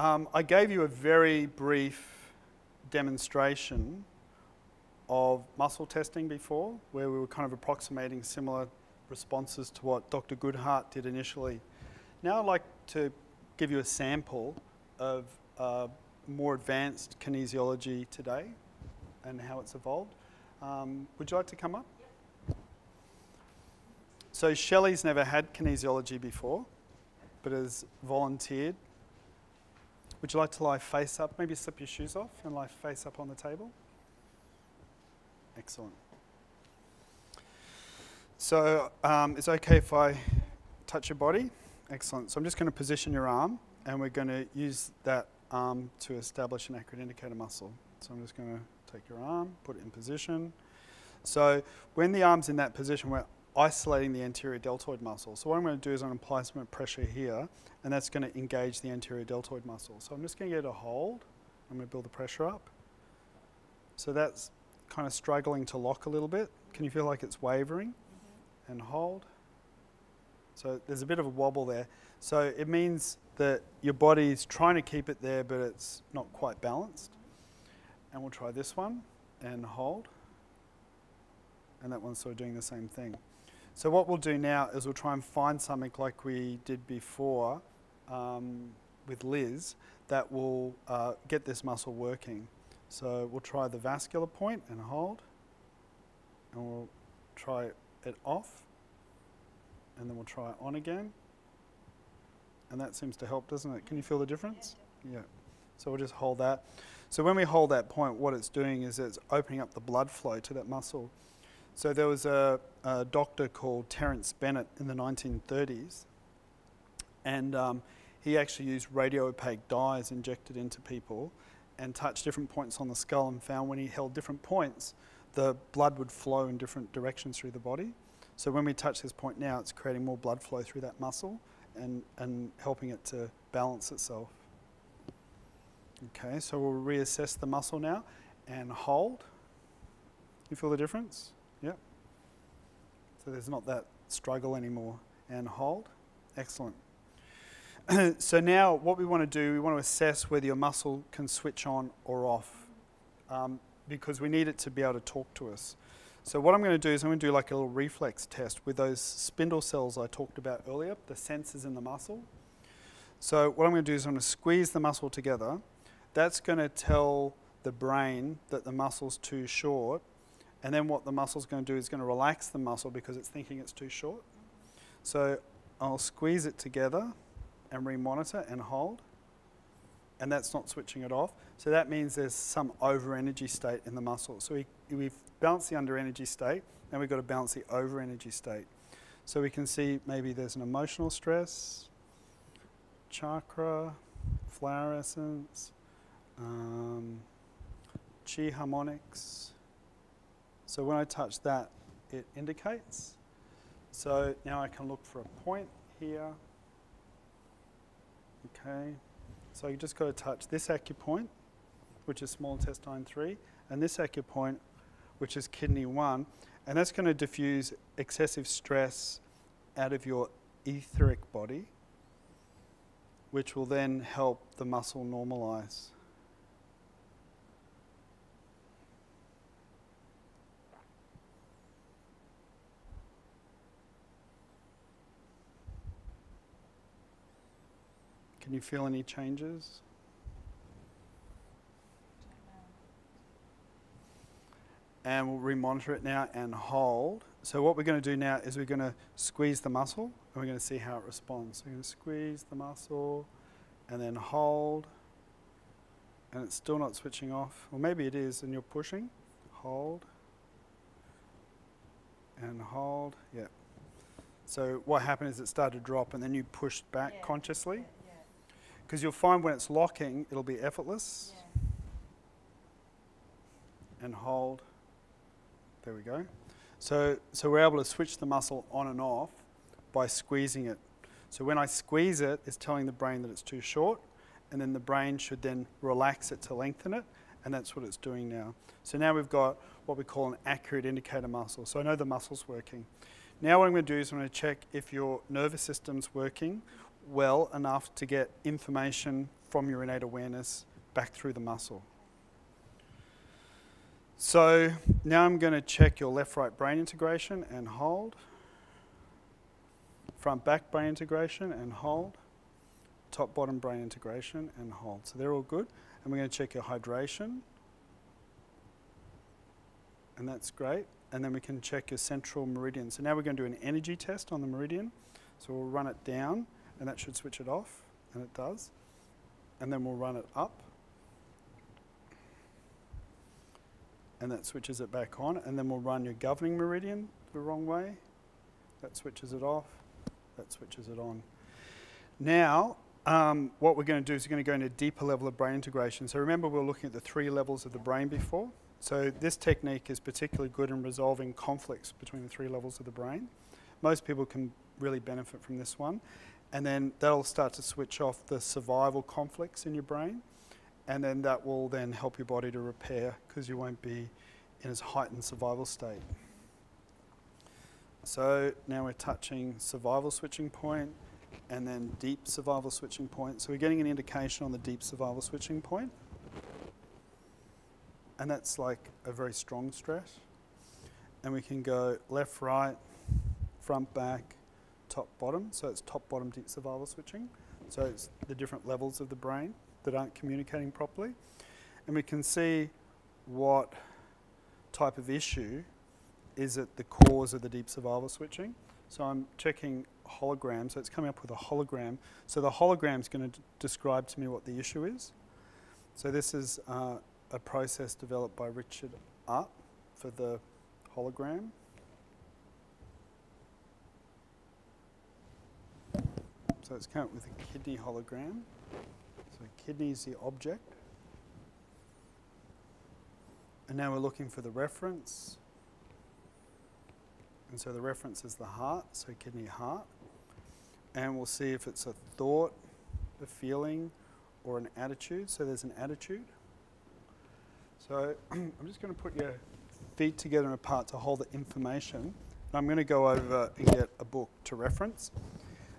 Um, I gave you a very brief demonstration of muscle testing before, where we were kind of approximating similar responses to what Dr. Goodheart did initially. Now I'd like to give you a sample of uh, more advanced kinesiology today and how it's evolved. Um, would you like to come up? So Shelley's never had kinesiology before, but has volunteered. Would you like to lie face up? Maybe slip your shoes off and lie face up on the table. Excellent. So um, it's okay if I touch your body? Excellent. So I'm just going to position your arm and we're going to use that arm to establish an accurate indicator muscle. So I'm just going to take your arm, put it in position. So when the arm's in that position, we're isolating the anterior deltoid muscle. So what I'm going to do is I'm going to apply some pressure here, and that's going to engage the anterior deltoid muscle. So I'm just going to get a hold. I'm going to build the pressure up. So that's kind of struggling to lock a little bit. Can you feel like it's wavering? Mm -hmm. And hold. So there's a bit of a wobble there. So it means that your body's trying to keep it there, but it's not quite balanced. And we'll try this one and hold. And that one's sort of doing the same thing. So what we'll do now is we'll try and find something like we did before um, with Liz that will uh, get this muscle working. So we'll try the vascular point and hold. And we'll try it off. And then we'll try it on again. And that seems to help, doesn't it? Can you feel the difference? Yeah. So we'll just hold that. So when we hold that point, what it's doing is it's opening up the blood flow to that muscle. So there was a, a doctor called Terence Bennett in the 1930s, and um, he actually used radio-opaque dyes injected into people and touched different points on the skull and found when he held different points, the blood would flow in different directions through the body. So when we touch this point now, it's creating more blood flow through that muscle and, and helping it to balance itself. Okay, so we'll reassess the muscle now and hold. You feel the difference? There's not that struggle anymore. And hold. Excellent. so now what we want to do, we want to assess whether your muscle can switch on or off um, because we need it to be able to talk to us. So what I'm going to do is I'm going to do like a little reflex test with those spindle cells I talked about earlier, the sensors in the muscle. So what I'm going to do is I'm going to squeeze the muscle together. That's going to tell the brain that the muscle's too short and then what the muscle's going to do is going to relax the muscle because it's thinking it's too short. So I'll squeeze it together and remonitor and hold. And that's not switching it off. So that means there's some over energy state in the muscle. So we, we've balanced the under energy state, and we've got to balance the over energy state. So we can see maybe there's an emotional stress, chakra, flower essence, um, chi harmonics, so when I touch that, it indicates. So now I can look for a point here. Okay. So you just got to touch this acupoint, which is small intestine 3, and this acupoint, which is kidney 1, and that's going to diffuse excessive stress out of your etheric body, which will then help the muscle normalize. Can you feel any changes? And we'll remonitor it now and hold. So what we're going to do now is we're going to squeeze the muscle and we're going to see how it responds. So we're going to squeeze the muscle and then hold. And it's still not switching off. Or maybe it is and you're pushing. Hold. And hold. Yeah. So what happened is it started to drop and then you pushed back yeah. consciously. Because you'll find when it's locking, it'll be effortless. Yeah. And hold. There we go. So, so we're able to switch the muscle on and off by squeezing it. So when I squeeze it, it's telling the brain that it's too short, and then the brain should then relax it to lengthen it, and that's what it's doing now. So now we've got what we call an accurate indicator muscle. So I know the muscle's working. Now what I'm going to do is I'm going to check if your nervous system's working well enough to get information from your innate awareness back through the muscle. So now I'm going to check your left right brain integration and hold. Front back brain integration and hold. Top bottom brain integration and hold. So they're all good. And we're going to check your hydration. And that's great. And then we can check your central meridian. So now we're going to do an energy test on the meridian. So we'll run it down and that should switch it off. And it does. And then we'll run it up. And that switches it back on. And then we'll run your governing meridian the wrong way. That switches it off. That switches it on. Now, um, what we're going to do is we're going to go into a deeper level of brain integration. So remember we were looking at the three levels of the brain before. So this technique is particularly good in resolving conflicts between the three levels of the brain. Most people can really benefit from this one. And then that'll start to switch off the survival conflicts in your brain. And then that will then help your body to repair because you won't be in as heightened survival state. So now we're touching survival switching point and then deep survival switching point. So we're getting an indication on the deep survival switching point. And that's like a very strong stress. And we can go left, right, front, back, top, bottom. So it's top, bottom, deep survival switching. So it's the different levels of the brain that aren't communicating properly. And we can see what type of issue is at the cause of the deep survival switching. So I'm checking hologram, so it's coming up with a hologram. So the hologram is going to describe to me what the issue is. So this is uh, a process developed by Richard Utt for the hologram. So it's come up with a kidney hologram. So kidney is the object. And now we're looking for the reference. And so the reference is the heart, so kidney heart. And we'll see if it's a thought, a feeling, or an attitude. So there's an attitude. So I'm just going to put your feet together and apart to hold the information. And I'm going to go over and get a book to reference.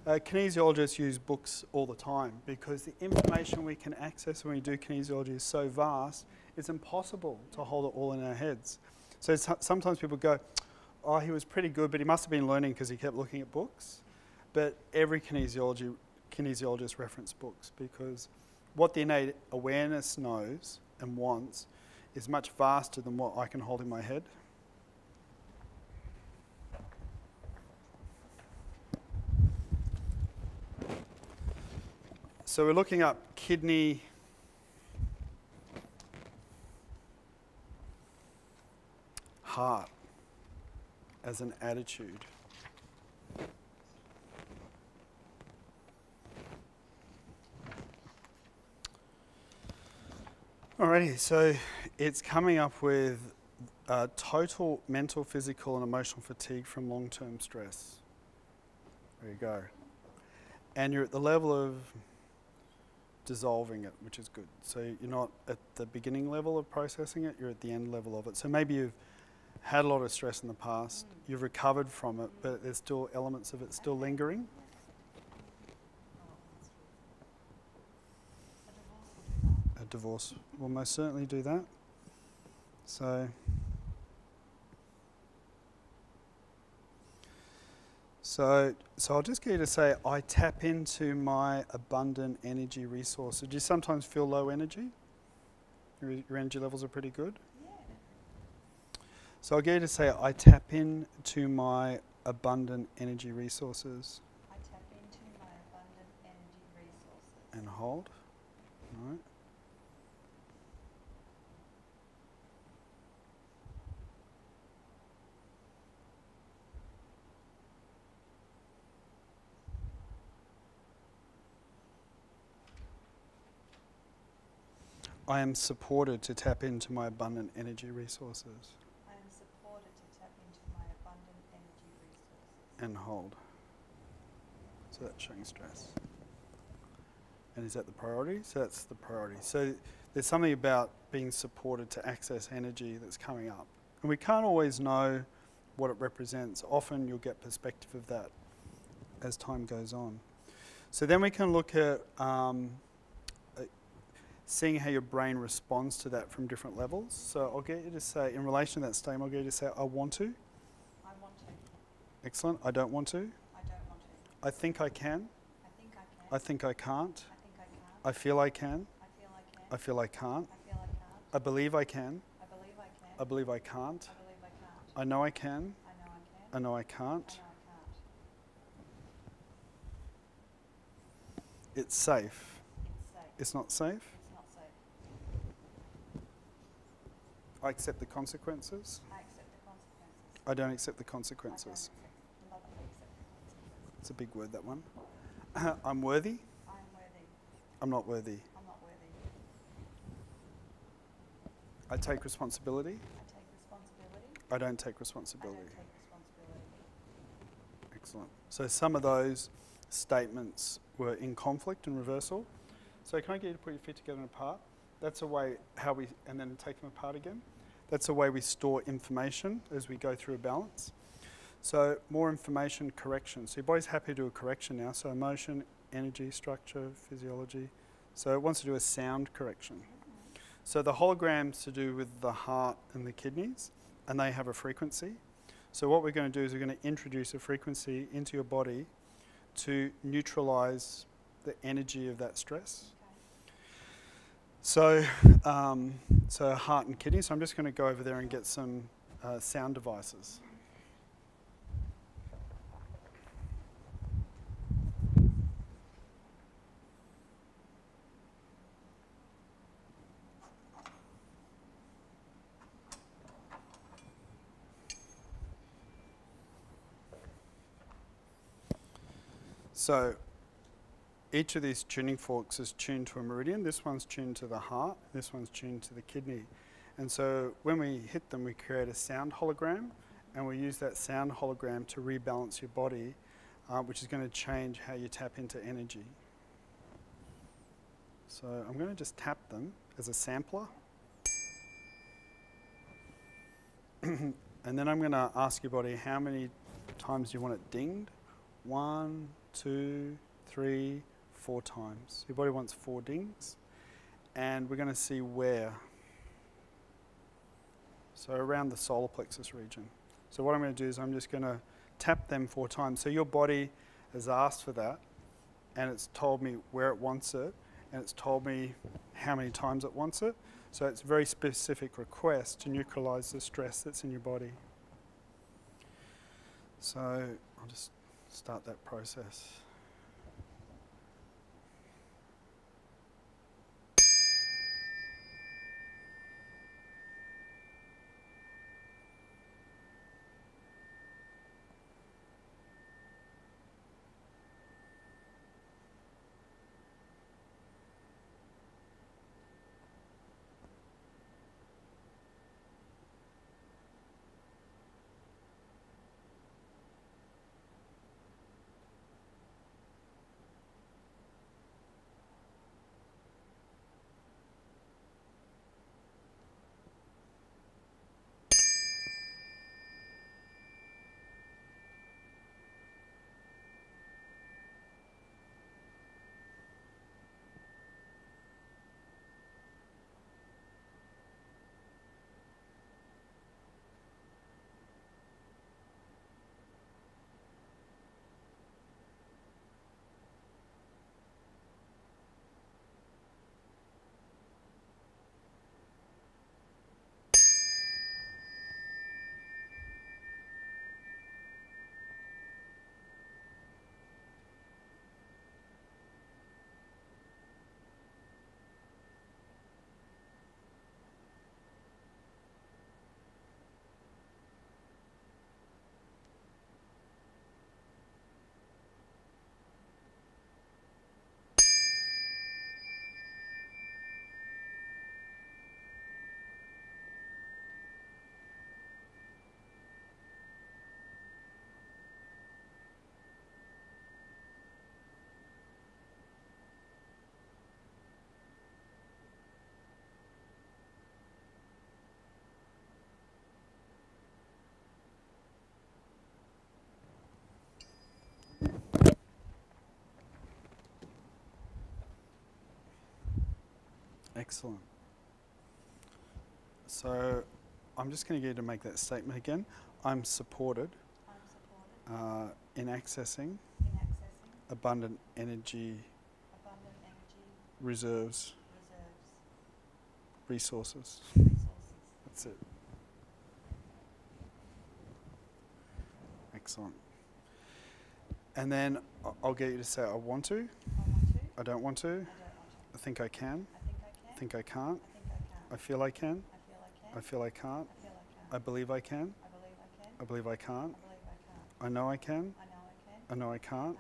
Uh, kinesiologists use books all the time because the information we can access when we do kinesiology is so vast, it's impossible to hold it all in our heads. So sometimes people go, oh, he was pretty good, but he must have been learning because he kept looking at books. But every kinesiology, kinesiologist reference books because what the innate awareness knows and wants is much vaster than what I can hold in my head. So we're looking up kidney heart as an attitude. Alrighty, so it's coming up with uh, total mental, physical, and emotional fatigue from long term stress. There you go. And you're at the level of dissolving it, which is good. So you're not at the beginning level of processing it, you're at the end level of it. So maybe you've had a lot of stress in the past, mm. you've recovered from it, but there's still elements of it still lingering. A divorce will most certainly do that. So So, so I'll just get you to say, I tap into my abundant energy resources. Do you sometimes feel low energy? Your, your energy levels are pretty good? Yeah. So I'll get you to say, I tap into my abundant energy resources. I tap into my abundant energy resources. And hold. All right. I am supported to tap into my abundant energy resources. I am supported to tap into my abundant energy resources. And hold. So that's showing stress. And is that the priority? So that's the priority. So there's something about being supported to access energy that's coming up. And we can't always know what it represents. Often you'll get perspective of that as time goes on. So then we can look at um, seeing how your brain responds to that from different levels. So I'll get you to say, in relation to that statement, I'll get you to say, I want to. I want to. Excellent. I don't want to. I don't want to. I think I can. I think I can. I think I can't. I think I can. I feel I can. I feel I can. I feel I can't. I feel I can't. I believe I can. I believe I can. I believe I can't. I believe I can't. I know I can. I know I can. I know I I can't. know I can't. It's safe. It's safe. It's not safe. It's not safe. I accept the consequences. I accept the consequences. I don't accept the I don't consequences. accept, accept the consequences. It's a big word, that one. I'm worthy. I am worthy. I'm not worthy. I'm not worthy. I take responsibility. I take responsibility. I don't take I don't take responsibility. Excellent. So some of those statements were in conflict and reversal. So can I get you to put your feet together and apart? That's a way how we, and then take them apart again. That's a way we store information as we go through a balance. So more information, correction. So your body's happy to do a correction now. So emotion, energy, structure, physiology. So it wants to do a sound correction. So the hologram's to do with the heart and the kidneys, and they have a frequency. So what we're going to do is we're going to introduce a frequency into your body to neutralize the energy of that stress. So, um, so heart and kidney. So I'm just going to go over there and get some uh, sound devices. So each of these tuning forks is tuned to a meridian. This one's tuned to the heart, this one's tuned to the kidney. And so when we hit them, we create a sound hologram, and we use that sound hologram to rebalance your body, uh, which is going to change how you tap into energy. So I'm going to just tap them as a sampler. and then I'm going to ask your body how many times you want it dinged. One, two, three, four times. Your body wants four dings. And we're going to see where. So around the solar plexus region. So what I'm going to do is I'm just going to tap them four times. So your body has asked for that, and it's told me where it wants it, and it's told me how many times it wants it. So it's a very specific request to neutralize the stress that's in your body. So I'll just start that process. Excellent. So I'm just going to get you to make that statement again. I'm supported I'm supported uh, in accessing in accessing abundant energy abundant energy reserves, reserves, resources. resources. That's it. Excellent. And then I'll get you to say, I want to, I want to, I don't want to, I don't want think I can, to. I think I can. I think I can't, I think I can. I feel I can, I feel I can. I feel I can't, I feel I I can. believe I can, I believe I can. I believe I can't, I believe I can. I know I can, I know I can. I know I can't, I know I can't.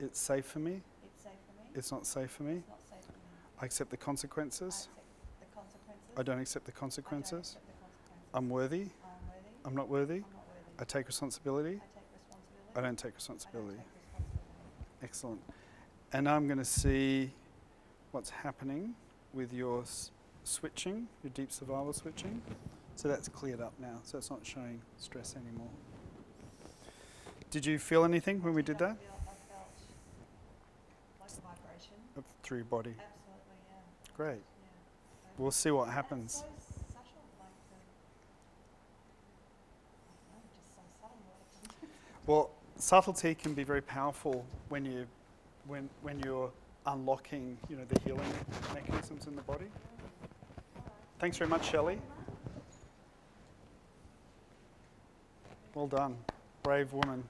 it's safe for me, It's safe for me. it's not safe for me, It's not safe for me. I accept the consequences, accept the consequences. I don't accept the consequences, accept the consequences. I'm worthy, I'm not worthy, I'm not worthy. I take responsibility, I take responsibility. I don't take responsibility. take responsibility. Excellent. And I'm going to see what's happening with your s- switching, your deep survival switching. So that's cleared up now, so it's not showing stress anymore. Did you feel anything when we did that? feel- I felt like a vibration. Up Through your body. Absolutely, yeah. Great. Yeah. We'll see what happens. So subtle, like um, the. Know, so subtle. what it- Well, subtlety can be very powerful when you when when you're unlocking, you know, the healing mechanisms in the body. Thanks very much, Shelley. Well done. Brave woman.